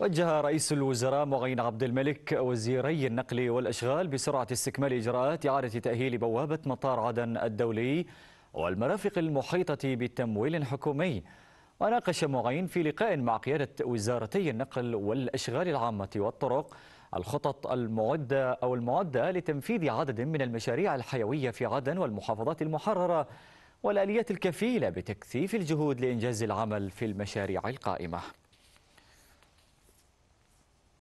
وجه رئيس الوزراء معين عبد الملك وزيري النقل والأشغال بسرعة استكمال إجراءات إعادة تأهيل بوابة مطار عدن الدولي والمرافق المحيطة بتمويل حكومي وناقش معين في لقاء مع قيادة وزارتي النقل والأشغال العامة والطرق الخطط المعدة أو المعدة لتنفيذ عدد من المشاريع الحيوية في عدن والمحافظات المحررة والآليات الكفيلة بتكثيف الجهود لإنجاز العمل في المشاريع القائمة.